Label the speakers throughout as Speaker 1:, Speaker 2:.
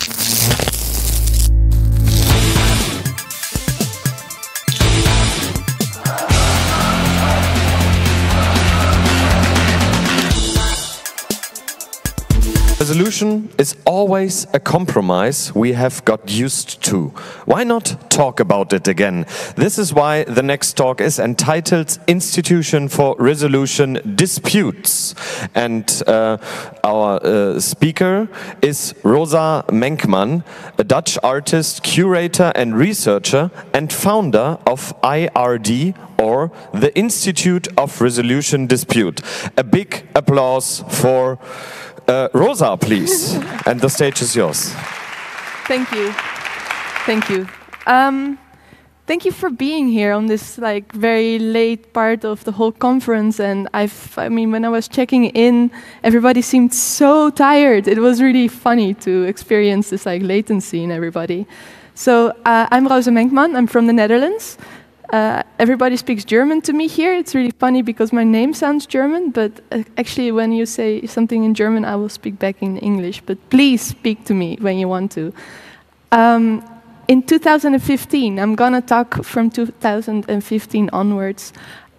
Speaker 1: Thank you. Resolution is always a compromise we have got used to. Why not talk about it again? This is why the next talk is entitled Institution for Resolution Disputes. And uh, our uh, speaker is Rosa Menkman, a Dutch artist, curator, and researcher, and founder of IRD, or the Institute of Resolution Dispute. A big applause for uh, Rosa, please. and the stage is yours.
Speaker 2: Thank you. Thank you. Um, thank you for being here on this like very late part of the whole conference. And I've, I mean, when I was checking in, everybody seemed so tired. It was really funny to experience this like latency in everybody. So uh, I'm Rosa Menkman. I'm from the Netherlands. Uh, everybody speaks German to me here. It's really funny because my name sounds German, but uh, actually, when you say something in German, I will speak back in English. But please speak to me when you want to. Um, in 2015, I'm gonna talk from 2015 onwards.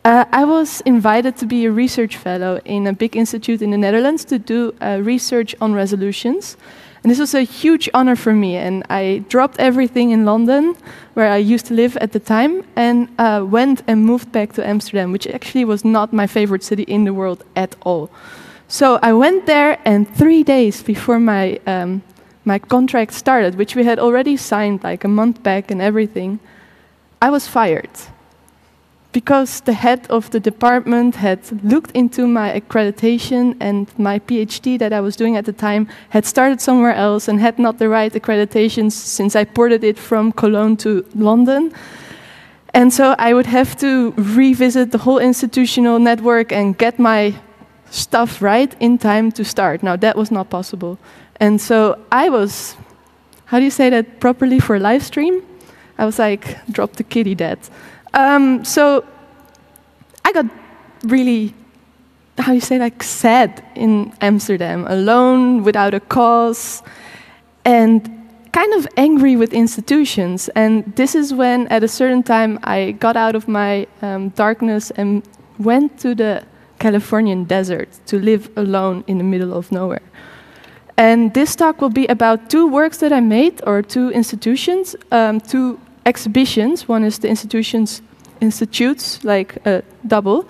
Speaker 2: Uh, I was invited to be a research fellow in a big institute in the Netherlands to do uh, research on resolutions. And this was a huge honor for me. And I dropped everything in London, where I used to live at the time, and uh, went and moved back to Amsterdam, which actually was not my favorite city in the world at all. So I went there, and three days before my, um, my contract started, which we had already signed like a month back and everything, I was fired because the head of the department had looked into my accreditation and my PhD that I was doing at the time had started somewhere else and had not the right accreditations since I ported it from Cologne to London. And so I would have to revisit the whole institutional network and get my stuff right in time to start. Now, that was not possible. And so I was, how do you say that properly for a live stream? I was like, drop the kitty dead. Um, so I got really, how you say, like sad in Amsterdam, alone, without a cause, and kind of angry with institutions. And this is when, at a certain time, I got out of my um, darkness and went to the Californian desert to live alone in the middle of nowhere. And this talk will be about two works that I made, or two institutions, um, two exhibitions. One is the institutions institutes, like a double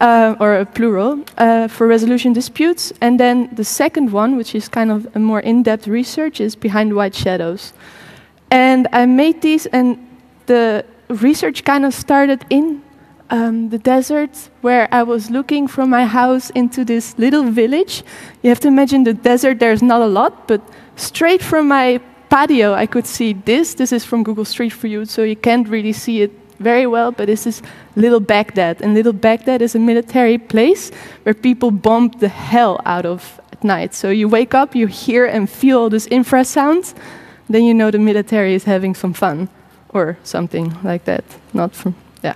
Speaker 2: uh, or a plural, uh, for resolution disputes. And then the second one, which is kind of a more in-depth research, is behind white shadows. And I made these, and the research kind of started in um, the desert, where I was looking from my house into this little village. You have to imagine the desert, there's not a lot, but straight from my patio, I could see this. This is from Google Street View, so you can't really see it very well, but this is Little Baghdad. And Little Baghdad is a military place where people bomb the hell out of at night. So you wake up, you hear and feel all this infrasound, then you know the military is having some fun or something like that. Not from, yeah.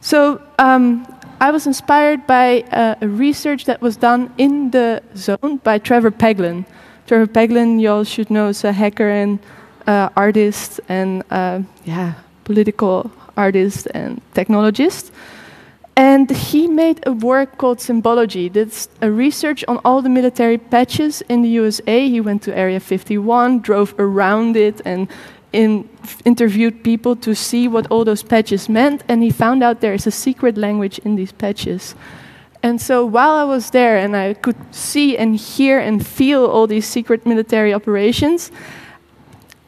Speaker 2: So um, I was inspired by uh, a research that was done in the zone by Trevor Paglen. Trevor Paglen, you all should know, is a hacker and uh, artist and uh, yeah, political artist and technologist. And he made a work called Symbology. That's a research on all the military patches in the USA. He went to Area 51, drove around it, and in, interviewed people to see what all those patches meant. And he found out there is a secret language in these patches. And so while I was there and I could see and hear and feel all these secret military operations,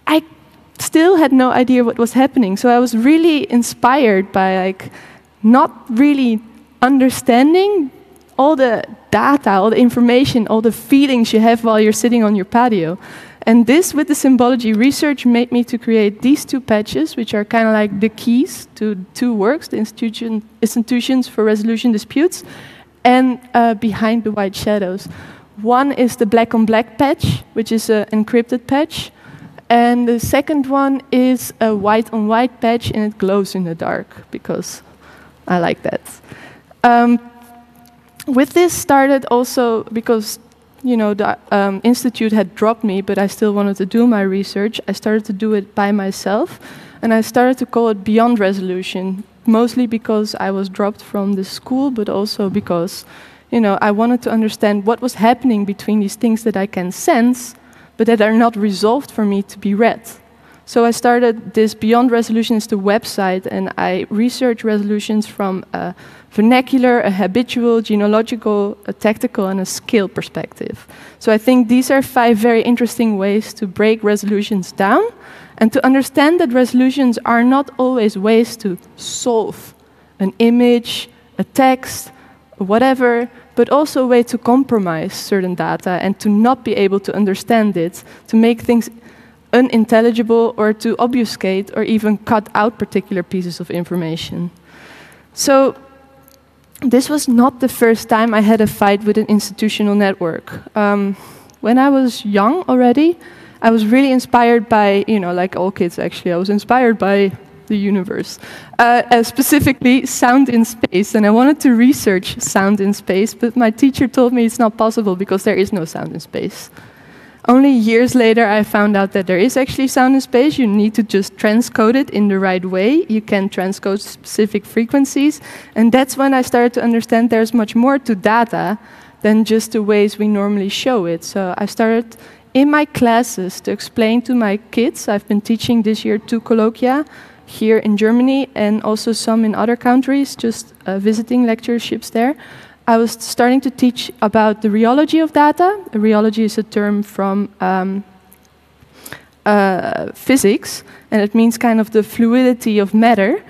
Speaker 2: I still had no idea what was happening. So I was really inspired by like not really understanding all the data, all the information, all the feelings you have while you're sitting on your patio. And this, with the symbology research, made me to create these two patches, which are kind of like the keys to two works, the institution, institutions for resolution disputes, and uh, behind the white shadows. One is the black on black patch, which is an encrypted patch, and the second one is a white on white patch and it glows in the dark because I like that. Um, with this started also because you know, the um, institute had dropped me, but I still wanted to do my research, I started to do it by myself. And I started to call it Beyond Resolution, mostly because I was dropped from the school, but also because, you know, I wanted to understand what was happening between these things that I can sense, but that are not resolved for me to be read. So I started this Beyond Resolutions the website, and I research resolutions from a vernacular, a habitual, genealogical, a tactical, and a skill perspective. So I think these are five very interesting ways to break resolutions down and to understand that resolutions are not always ways to solve an image, a text, whatever, but also a way to compromise certain data and to not be able to understand it, to make things unintelligible or to obfuscate or even cut out particular pieces of information. So this was not the first time I had a fight with an institutional network. Um, when I was young already, I was really inspired by, you know, like all kids actually, I was inspired by the universe, uh, uh, specifically sound in space. And I wanted to research sound in space, but my teacher told me it's not possible because there is no sound in space. Only years later, I found out that there is actually sound in space. You need to just transcode it in the right way. You can transcode specific frequencies. And that's when I started to understand there's much more to data than just the ways we normally show it. So I started in my classes to explain to my kids. I've been teaching this year two colloquia here in Germany and also some in other countries, just uh, visiting lectureships there. I was starting to teach about the rheology of data. Rheology is a term from um, uh, physics, and it means kind of the fluidity of matter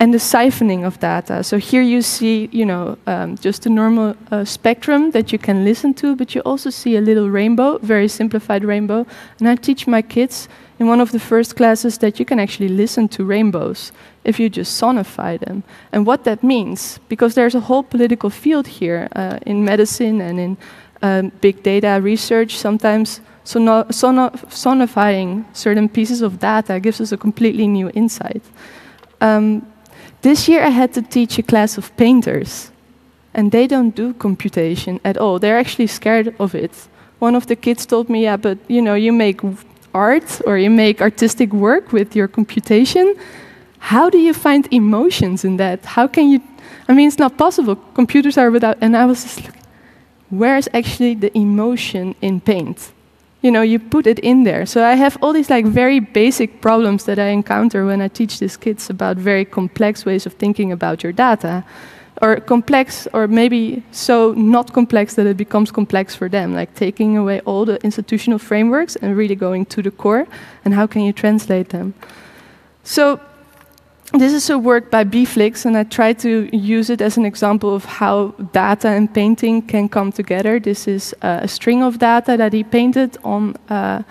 Speaker 2: and the siphoning of data. So here you see, you know, um, just a normal uh, spectrum that you can listen to, but you also see a little rainbow, very simplified rainbow. And I teach my kids in one of the first classes that you can actually listen to rainbows if you just sonify them. And what that means, because there's a whole political field here uh, in medicine and in um, big data research, sometimes sono sono sonifying certain pieces of data gives us a completely new insight. Um, this year I had to teach a class of painters, and they don't do computation at all. They're actually scared of it. One of the kids told me, yeah, but you know, you make art or you make artistic work with your computation, how do you find emotions in that? How can you? I mean, it's not possible. Computers are without. And I was just looking, where's actually the emotion in paint? You know, you put it in there. So I have all these like very basic problems that I encounter when I teach these kids about very complex ways of thinking about your data or complex, or maybe so not complex that it becomes complex for them, like taking away all the institutional frameworks and really going to the core, and how can you translate them? So this is a work by Bflix, and I try to use it as an example of how data and painting can come together. This is uh, a string of data that he painted on uh,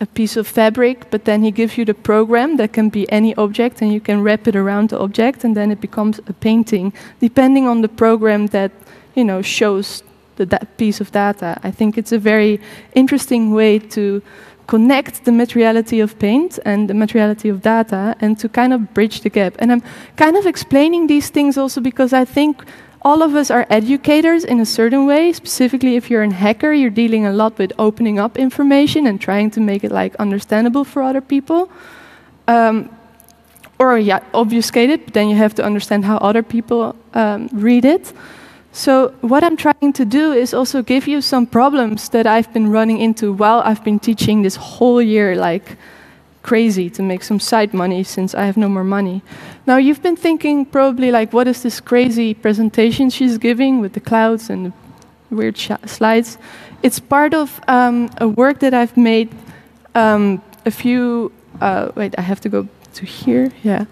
Speaker 2: a piece of fabric, but then he gives you the program that can be any object, and you can wrap it around the object, and then it becomes a painting, depending on the program that you know shows the that piece of data. I think it's a very interesting way to connect the materiality of paint and the materiality of data, and to kind of bridge the gap. And I'm kind of explaining these things also because I think all of us are educators in a certain way. Specifically, if you're a hacker, you're dealing a lot with opening up information and trying to make it like understandable for other people. Um, or yeah, obfuscate it, but then you have to understand how other people um, read it. So what I'm trying to do is also give you some problems that I've been running into while I've been teaching this whole year, like crazy to make some side money since I have no more money. Now, you've been thinking probably like, what is this crazy presentation she's giving with the clouds and the weird slides? It's part of um, a work that I've made um, a few, uh, wait, I have to go to here, yeah.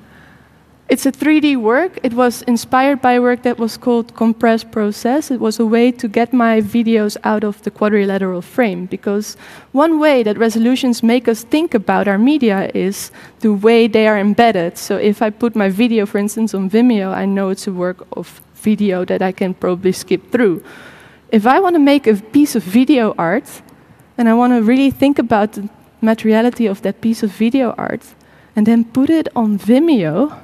Speaker 2: It's a 3D work. It was inspired by work that was called Compress Process. It was a way to get my videos out of the quadrilateral frame because one way that resolutions make us think about our media is the way they are embedded. So if I put my video, for instance, on Vimeo, I know it's a work of video that I can probably skip through. If I want to make a piece of video art and I want to really think about the materiality of that piece of video art and then put it on Vimeo,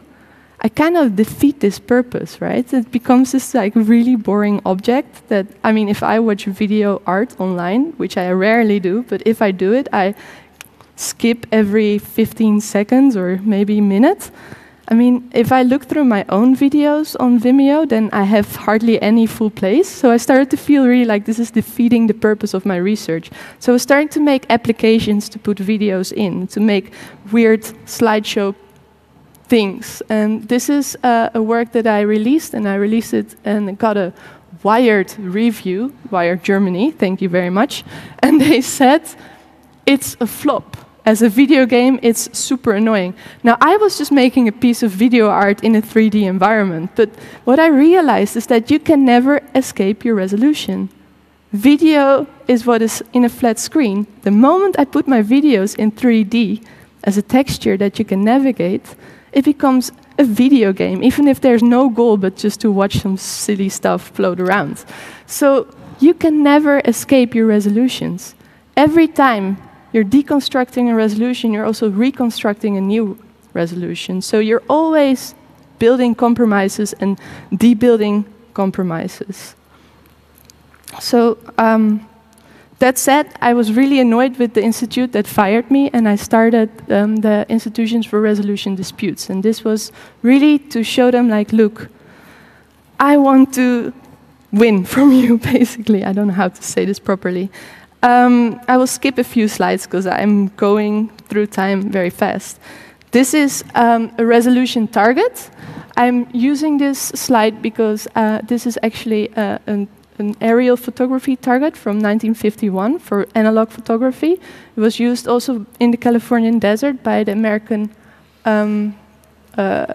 Speaker 2: I kind of defeat this purpose, right? It becomes this like really boring object that, I mean, if I watch video art online, which I rarely do, but if I do it, I skip every 15 seconds or maybe minutes. I mean, if I look through my own videos on Vimeo, then I have hardly any full plays. So I started to feel really like this is defeating the purpose of my research. So I was starting to make applications to put videos in, to make weird slideshow things. And this is uh, a work that I released, and I released it and got a Wired review, Wired Germany, thank you very much. And they said it's a flop. As a video game, it's super annoying. Now, I was just making a piece of video art in a 3D environment, but what I realized is that you can never escape your resolution. Video is what is in a flat screen. The moment I put my videos in 3D as a texture that you can navigate, it becomes a video game, even if there's no goal but just to watch some silly stuff float around. So you can never escape your resolutions. Every time you're deconstructing a resolution, you're also reconstructing a new resolution. So you're always building compromises and debuilding compromises. So um, that said, I was really annoyed with the institute that fired me, and I started um, the Institutions for Resolution Disputes. And this was really to show them, like, look, I want to win from you, basically. I don't know how to say this properly. Um, I will skip a few slides because I'm going through time very fast. This is um, a resolution target. I'm using this slide because uh, this is actually uh, an an aerial photography target from 1951 for analog photography. It was used also in the Californian desert by the American um, uh,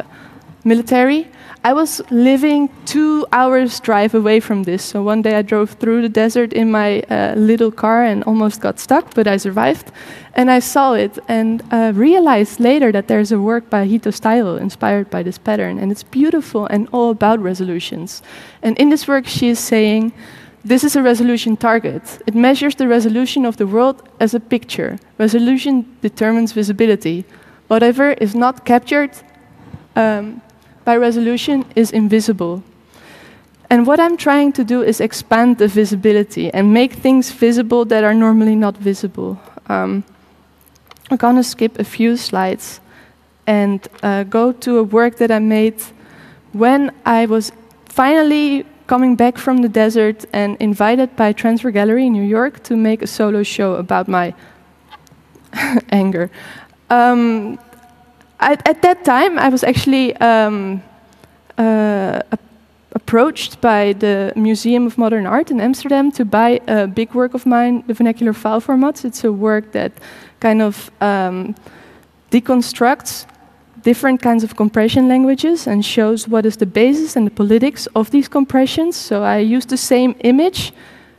Speaker 2: military. I was living two hours drive away from this. So one day I drove through the desert in my uh, little car and almost got stuck, but I survived. And I saw it and uh, realized later that there's a work by Hito Steyerl inspired by this pattern. And it's beautiful and all about resolutions. And in this work, she is saying, this is a resolution target. It measures the resolution of the world as a picture. Resolution determines visibility. Whatever is not captured um, by resolution is invisible. And what I'm trying to do is expand the visibility and make things visible that are normally not visible. Um, I'm gonna skip a few slides and uh, go to a work that I made when I was finally coming back from the desert and invited by Transfer Gallery in New York to make a solo show about my anger. Um, at, at, that time, I was actually um, uh, approached by the Museum of Modern Art in Amsterdam to buy a big work of mine, the vernacular file formats. It's a work that kind of um, deconstructs different kinds of compression languages and shows what is the basis and the politics of these compressions. So I use the same image,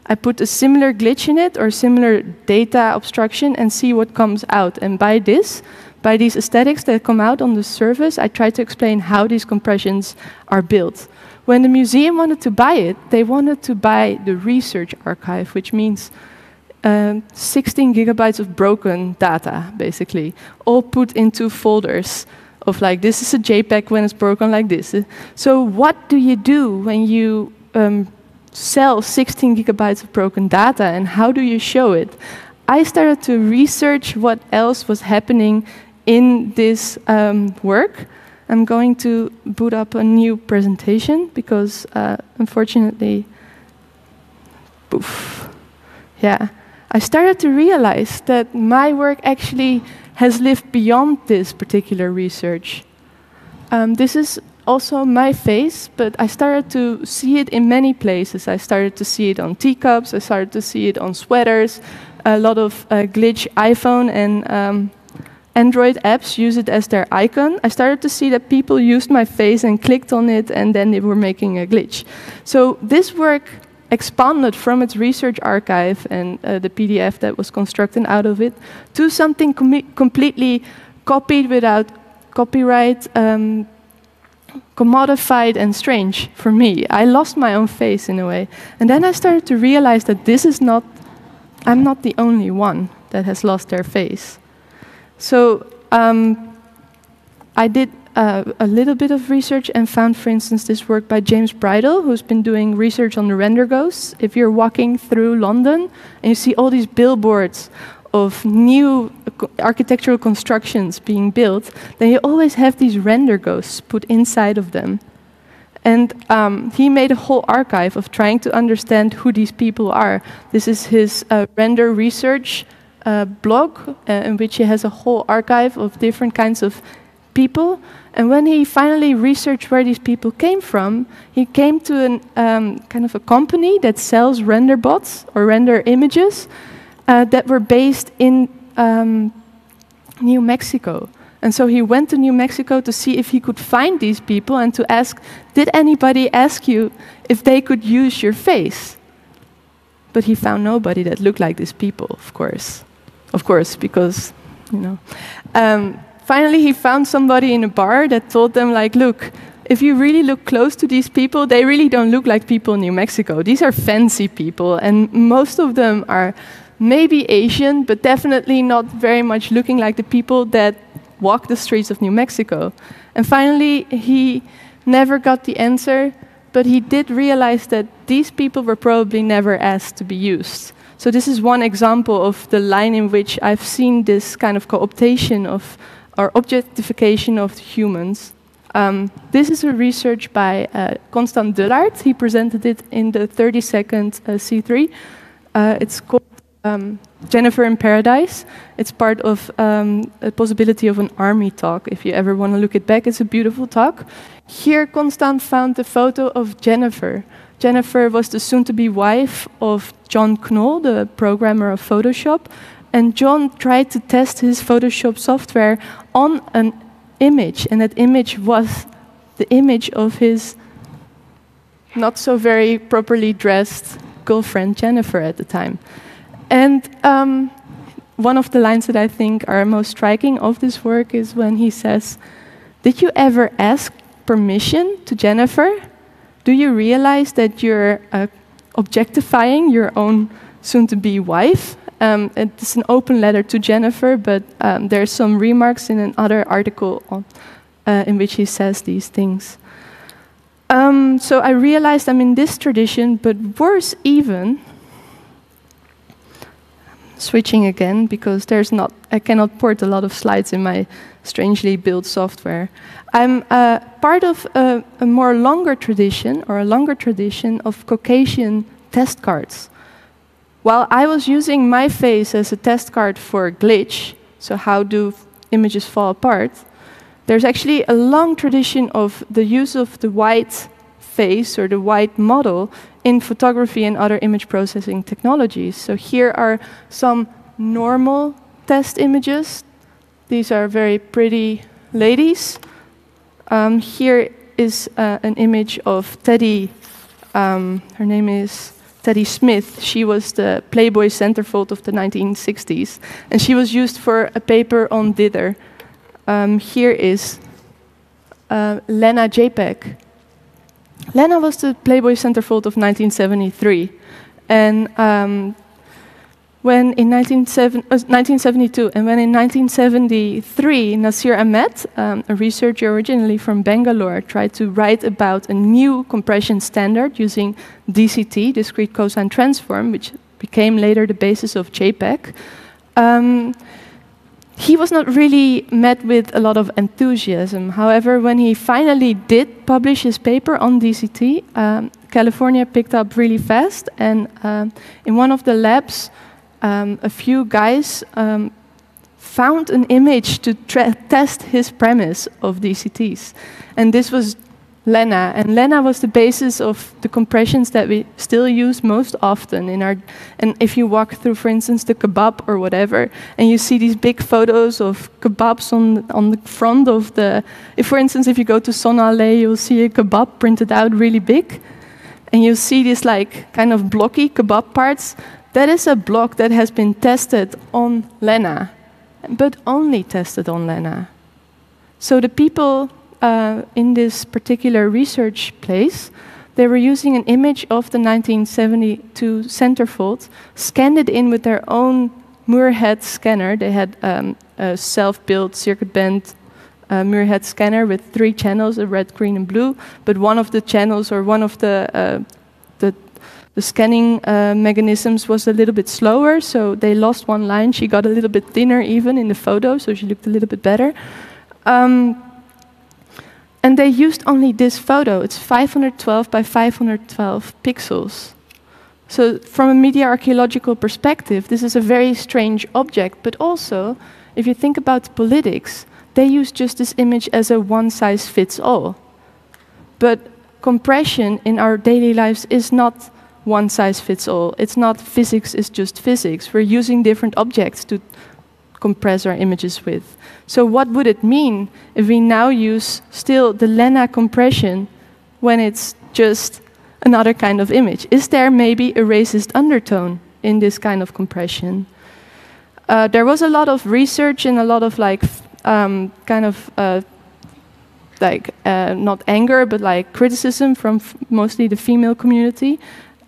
Speaker 2: I put a similar glitch in it or similar data obstruction and see what comes out. And by this, by these aesthetics that come out on the surface, I try to explain how these compressions are built. When the museum wanted to buy it, they wanted to buy the research archive, which means um, 16 gigabytes of broken data, basically, all put into folders of like, this is a JPEG when it's broken like this. So what do you do when you um, sell 16 gigabytes of broken data and how do you show it? I started to research what else was happening in this um, work, I'm going to boot up a new presentation because uh, unfortunately, poof, yeah, I started to realize that my work actually has lived beyond this particular research. Um, this is also my face, but I started to see it in many places. I started to see it on teacups, I started to see it on sweaters, a lot of uh, glitch iPhone and um, Android apps use it as their icon, I started to see that people used my face and clicked on it and then they were making a glitch. So this work expanded from its research archive and uh, the PDF that was constructed out of it to something com completely copied without copyright, um, commodified and strange for me. I lost my own face in a way. And then I started to realize that this is not, I'm not the only one that has lost their face. So um, I did uh, a little bit of research and found, for instance, this work by James Bridle, who's been doing research on the render ghosts. If you're walking through London and you see all these billboards of new architectural constructions being built, then you always have these render ghosts put inside of them. And um, he made a whole archive of trying to understand who these people are. This is his uh, render research uh, blog, uh, in which he has a whole archive of different kinds of people. And when he finally researched where these people came from, he came to an um, kind of a company that sells render bots or render images uh, that were based in um, New Mexico. And so he went to New Mexico to see if he could find these people and to ask, did anybody ask you if they could use your face? But he found nobody that looked like these people, of course. Of course, because, you know. Um, finally, he found somebody in a bar that told them, like, look, if you really look close to these people, they really don't look like people in New Mexico. These are fancy people, and most of them are maybe Asian, but definitely not very much looking like the people that walk the streets of New Mexico. And finally, he never got the answer, but he did realize that these people were probably never asked to be used. So, this is one example of the line in which I've seen this kind of co-optation of or objectification of humans. Um, this is a research by uh, Constant. He presented it in the 30 second uh, C3. Uh, it's called um, Jennifer in Paradise. It's part of um, a possibility of an army talk. If you ever want to look it back, it's a beautiful talk. Here, Constant found the photo of Jennifer. Jennifer was the soon to be wife of John Knoll, the programmer of Photoshop. And John tried to test his Photoshop software on an image, and that image was the image of his not so very properly dressed girlfriend, Jennifer, at the time. And um, one of the lines that I think are most striking of this work is when he says, Did you ever ask permission to Jennifer? Do you realize that you're uh, objectifying your own soon to be wife? Um, it's an open letter to Jennifer, but um, there's some remarks in another article on, uh, in which he says these things. Um, so I realized I'm in this tradition, but worse even, switching again because there's not I cannot port a lot of slides in my strangely built software. I'm uh, part of a, a, more longer tradition or a longer tradition of Caucasian test cards. While I was using my face as a test card for glitch, so how do images fall apart, there's actually a long tradition of the use of the white face or the white model in photography and other image processing technologies. So here are some normal test images. These are very pretty ladies. Um, here is uh, an image of Teddy. Um, her name is Teddy Smith. She was the Playboy centerfold of the 1960s, and she was used for a paper on dither. Um, here is uh, Lena JPEG. Lena was the Playboy centerfold of 1973. And um, when in 1972, uh, and when in 1973, Nasir Ahmed, um, a researcher originally from Bangalore, tried to write about a new compression standard using DCT, discrete cosine transform, which became later the basis of JPEG. Um, he was not really met with a lot of enthusiasm. However, when he finally did publish his paper on DCT, um, California picked up really fast, and um, in one of the labs, um, a few guys um, found an image to test his premise of DCTs. And this was Lena. And Lena was the basis of the compressions that we still use most often in our. And if you walk through, for instance, the kebab or whatever, and you see these big photos of kebabs on on the front of the. If, for instance, if you go to Sonale, you'll see a kebab printed out really big, and you see these like kind of blocky kebab parts. That is a block that has been tested on Lena, but only tested on Lena. So the people uh, in this particular research place, they were using an image of the 1972 centerfold, scanned it in with their own Muirhead scanner. They had um, a self-built circuit bent uh, scanner with three channels, a red, green, and blue. But one of the channels or one of the uh, the, the scanning uh, mechanisms was a little bit slower, so they lost one line. She got a little bit thinner even in the photo, so she looked a little bit better. Um, and they used only this photo. It's 512 by 512 pixels. So, from a media archaeological perspective, this is a very strange object. But also, if you think about politics, they use just this image as a one size fits all. But compression in our daily lives is not one size fits all. It's not physics is just physics. We're using different objects to compress our images with. So what would it mean if we now use still the Lena compression when it's just another kind of image? Is there maybe a racist undertone in this kind of compression? Uh, there was a lot of research and a lot of like um, kind of uh, like uh, not anger but like criticism from mostly the female community.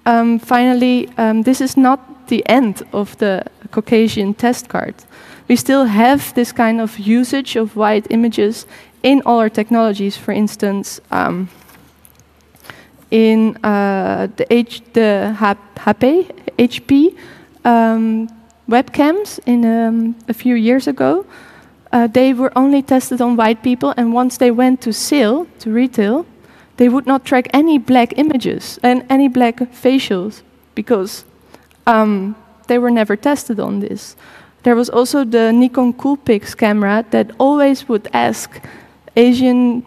Speaker 2: Um, finally, um, this is not the end of the Caucasian test card we still have this kind of usage of white images in all our technologies. For instance, um, in uh, the, H the HP, HP um, webcams in um, a few years ago, uh, they were only tested on white people, and once they went to sale, to retail, they would not track any black images and any black facials because um, they were never tested on this. There was also the Nikon Coolpix camera that always would ask Asian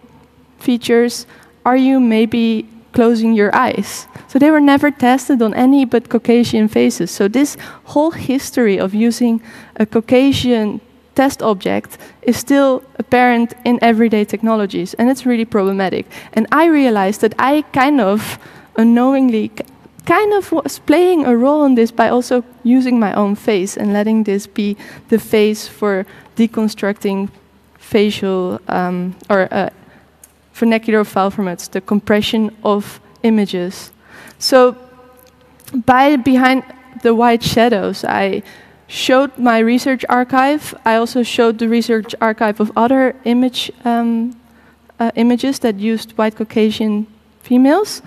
Speaker 2: features, are you maybe closing your eyes? So they were never tested on any but Caucasian faces. So this whole history of using a Caucasian test object is still apparent in everyday technologies, and it's really problematic. And I realized that I kind of unknowingly kind of was playing a role in this by also using my own face and letting this be the face for deconstructing facial um, or uh, vernacular file formats, the compression of images. So by behind the white shadows, I showed my research archive. I also showed the research archive of other image um, uh, images that used white Caucasian females.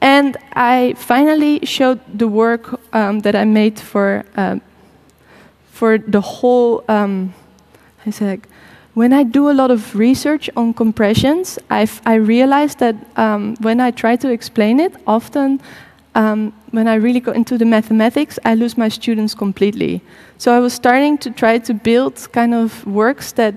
Speaker 2: And I finally showed the work um, that I made for, um, for the whole. Um, I said, when I do a lot of research on compressions, I've, I realized that um, when I try to explain it, often um, when I really go into the mathematics, I lose my students completely. So I was starting to try to build kind of works that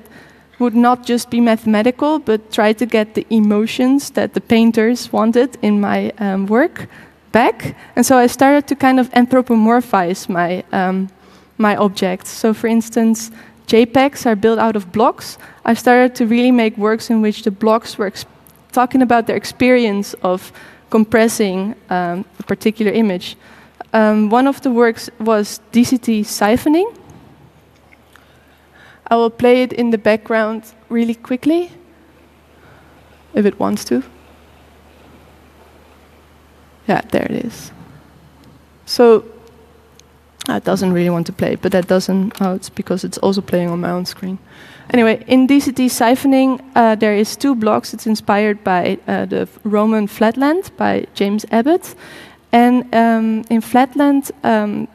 Speaker 2: would not just be mathematical, but try to get the emotions that the painters wanted in my um, work back. And so I started to kind of anthropomorphize my, um, my objects. So, for instance, JPEGs are built out of blocks. I started to really make works in which the blocks were talking about their experience of compressing um, a particular image. Um, one of the works was DCT siphoning, I will play it in the background really quickly, if it wants to. Yeah, there it is. So, it doesn't really want to play, but that doesn't, oh, it's because it's also playing on my own screen. Anyway, in DCT siphoning, uh, there is two blocks. It's inspired by uh, the Roman Flatland by James Abbott. And um, in Flatland, um,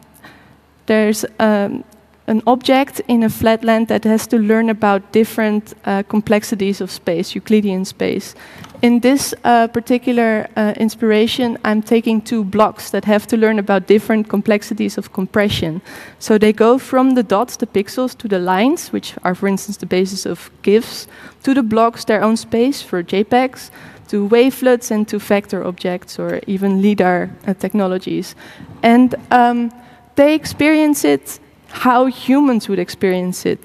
Speaker 2: there's um, an object in a flatland that has to learn about different uh, complexities of space, Euclidean space. In this uh, particular uh, inspiration, I'm taking two blocks that have to learn about different complexities of compression. So they go from the dots, the pixels, to the lines, which are, for instance, the basis of GIFs, to the blocks, their own space for JPEGs, to wavelets, and to vector objects, or even LIDAR uh, technologies. And um, they experience it how humans would experience it.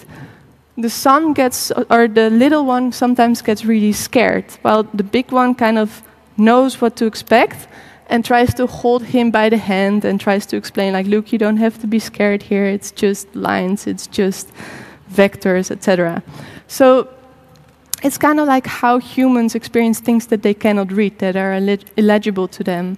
Speaker 2: The son gets, or the little one sometimes gets really scared, while the big one kind of knows what to expect and tries to hold him by the hand and tries to explain, like, look, you don't have to be scared here, it's just lines, it's just vectors, etc. So it's kind of like how humans experience things that they cannot read, that are illegible to them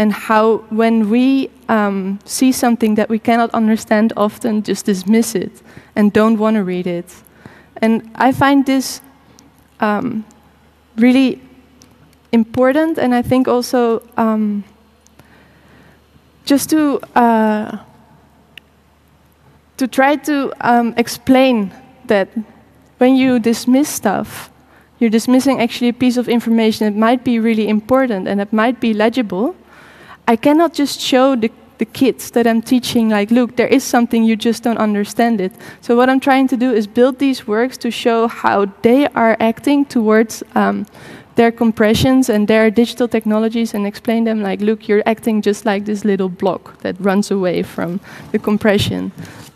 Speaker 2: and how when we um, see something that we cannot understand often just dismiss it and don't want to read it And I find this um, really important, and I think also um, just to uh, to try to um, explain that when you dismiss stuff, you're dismissing actually a piece of information that might be really important and that might be legible. I cannot just show the the kids that I'm teaching, like, look, there is something you just don't understand it. So what I'm trying to do is build these works to show how they are acting towards um, their compressions and their digital technologies and explain them like, look, you're acting just like this little block that runs away from the compression.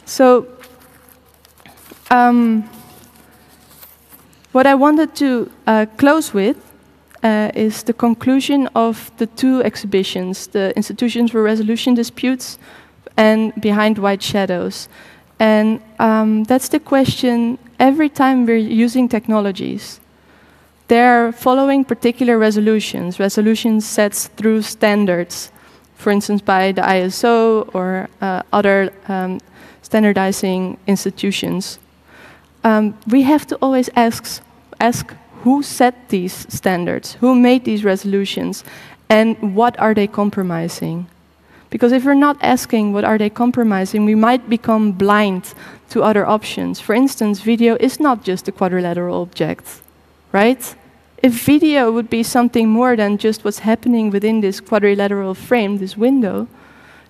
Speaker 2: So um, what I wanted to uh, close with uh, is the conclusion of the two exhibitions, the Institutions for Resolution Disputes and Behind White Shadows. And um, that's the question every time we're using technologies. They're following particular resolutions, resolutions set through standards, for instance, by the ISO or uh, other um, standardizing institutions. Um, we have to always ask, ask who set these standards, who made these resolutions, and what are they compromising? Because if we're not asking what are they compromising, we might become blind to other options. For instance, video is not just a quadrilateral object, right? If video would be something more than just what's happening within this quadrilateral frame, this window,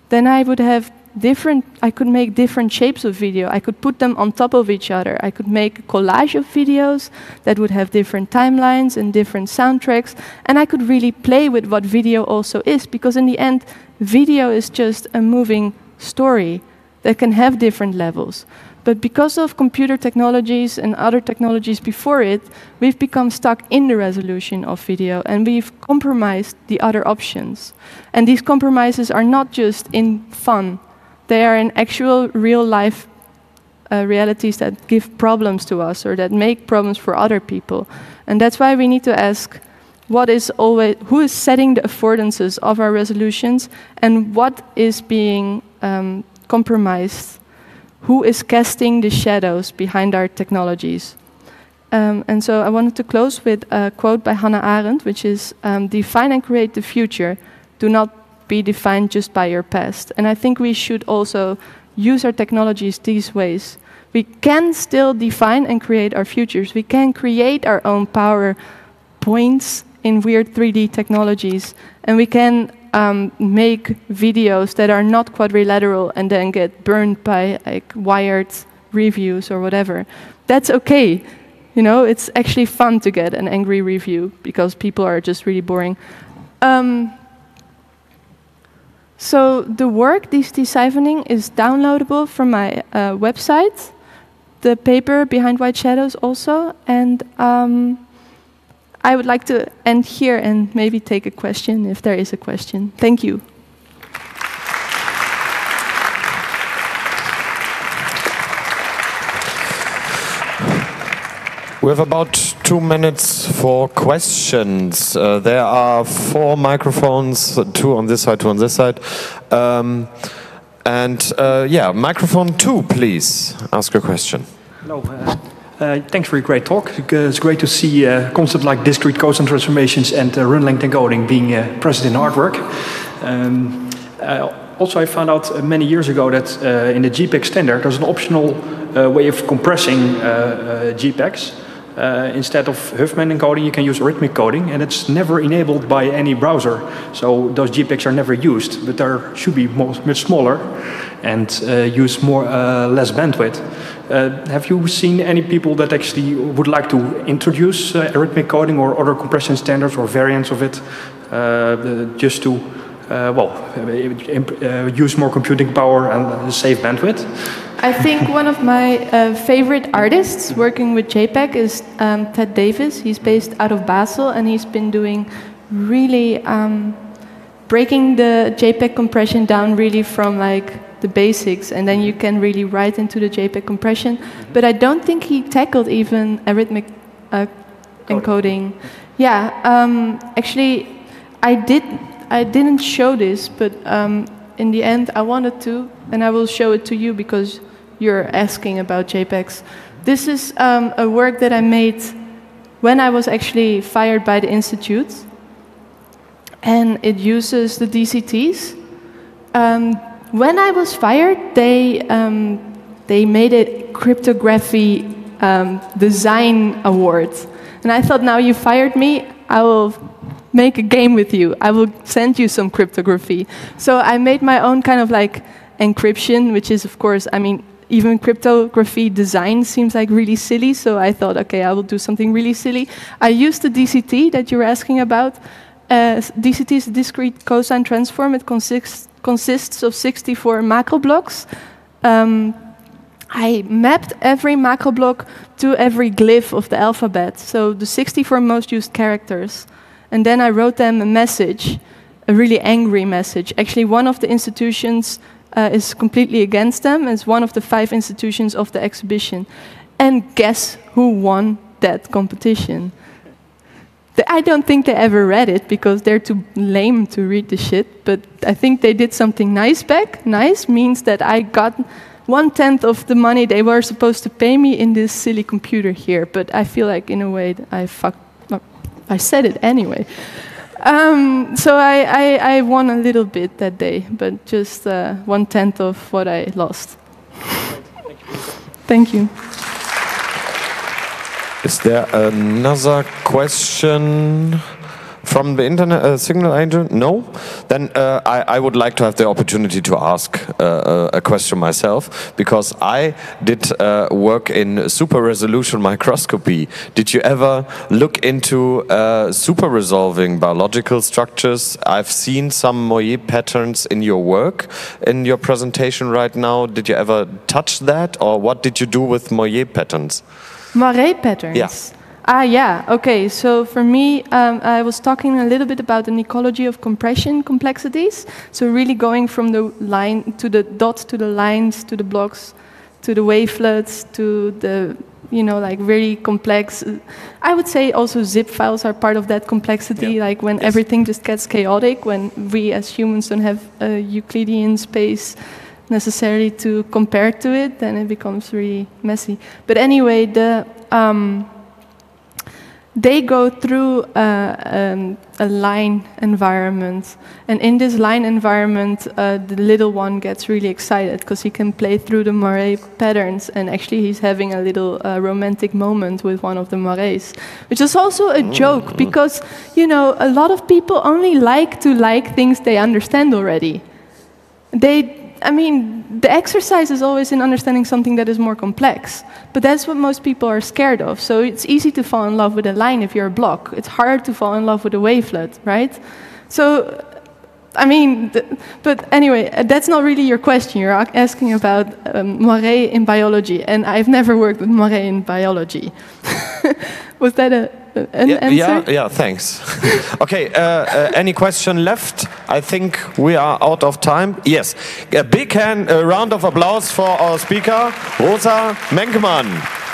Speaker 2: then I would have different, I could make different shapes of video. I could put them on top of each other. I could make a collage of videos that would have different timelines and different soundtracks. And I could really play with what video also is, because in the end, video is just a moving story that can have different levels. But because of computer technologies and other technologies before it, we've become stuck in the resolution of video and we've compromised the other options. And these compromises are not just in fun, they are in actual real life uh, realities that give problems to us or that make problems for other people. And that's why we need to ask what is always, who is setting the affordances of our resolutions and what is being um, compromised? Who is casting the shadows behind our technologies? Um, and so I wanted to close with a quote by Hannah Arendt, which is um, Define and create the future. Do not be defined just by your past. And I think we should also use our technologies these ways. We can still define and create our futures. We can create our own power points in weird 3D technologies. And we can um, make videos that are not quadrilateral and then get burned by like wired reviews or whatever. That's okay. You know, it's actually fun to get an angry review because people are just really boring. Um, so the work, this deciphering, is downloadable from my uh, website. The paper behind white shadows also, and um, I would like to end here and maybe take a question if there is a question. Thank you.
Speaker 1: We have about two minutes for questions. Uh, there are four microphones, two on this side, two on this side. Um, and uh, yeah, microphone two, please. Ask a question.
Speaker 3: Hello. Uh, uh thanks for your great talk. It's great to see uh, concepts like discrete cosine transformations and uh, run length encoding being present in artwork. Um, also, I found out many years ago that in the JPEG standard, there's an optional way of compressing JPEGs. Uh, instead of Huffman encoding, you can use arithmetic coding, and it's never enabled by any browser. So those JPEGs are never used, but they should be much smaller and uh, use more uh, less bandwidth. Uh, have you seen any people that actually would like to introduce uh, arithmetic coding or other compression standards or variants of it, uh, just to well use more computing power and save bandwidth?
Speaker 2: I think one of my uh, favorite artists working with JPEG is um, Ted Davis. He's based out of Basel and he's been doing really um, breaking the JPEG compression down really from like the basics and then you can really write into the JPEG compression. But I don't think he tackled even arithmetic uh, encoding. Yeah, um, actually, I did. I didn't show this, but um, in the end, I wanted to, and I will show it to you because you're asking about JPEGs. This is um, a work that I made when I was actually fired by the institute, and it uses the DCTs. Um, when I was fired, they um, they made a cryptography um, design award, and I thought, now you fired me, I will make a game with you. I will send you some cryptography. So I made my own kind of like encryption, which is, of course, I mean, even cryptography design seems like really silly. So I thought, okay, I will do something really silly. I used the DCT that you were asking about. Uh, DCT is a discrete cosine transform. It consists, consists of 64 macro blocks. Um, I mapped every macro block to every glyph of the alphabet, so the 64 most used characters. And then I wrote them a message, a really angry message. Actually, one of the institutions uh, is completely against them. It's one of the five institutions of the exhibition. And guess who won that competition? I don't think they ever read it because they're too lame to read the shit, but I think they did something nice back. Nice means that I got one tenth of the money they were supposed to pay me in this silly computer here. But I feel like, in a way, I fucked. I said it anyway. Um, so I, I, I, won a little bit that day, but just uh, one tenth of what I lost. Thank you.
Speaker 1: Is there another question? From the internet uh, signal agent? No? Then uh, I, I, would like to have the opportunity to ask uh, uh a question myself because I did uh, work in super resolution microscopy. Did you ever look into uh, super resolving biological structures? I've seen some moiré patterns in your work, in your presentation right now. Did you ever touch that or what did you do with moiré patterns?
Speaker 2: Moiré patterns?
Speaker 1: Yeah.
Speaker 2: Ah, yeah. Okay. So for me, um, I was talking a little bit about an ecology of compression complexities. So really going from the line to the dots to the lines to the blocks to the wavelets to the you know like very complex. I would say also zip files are part of that complexity. Like when yes. everything just gets chaotic, when we as humans don't have a Euclidean space necessarily to compare to it, then it becomes really messy. But anyway, the um, they go through uh, um, a line environment. And in this line environment, uh, the little one gets really excited because he can play through the moiré patterns. And actually, he's having a little uh, romantic moment with one of the moirés, which is also a joke because, you know, a lot of people only like to like things they understand already. They I mean, the exercise is always in understanding something that is more complex. But that's what most people are scared of. So it's easy to fall in love with a line if you're a block. It's hard to fall in love with a wavelet, right? So, I mean, but anyway, uh, that's not really your question. You're asking about um, moiré in biology, and I've never worked with moiré in biology. Was that a an
Speaker 1: yeah,
Speaker 2: answer?
Speaker 1: Yeah, yeah, thanks. okay, uh, uh, any question left? I think we are out of time. Yes, a big hand, a round of applause for our speaker, Rosa Menkman.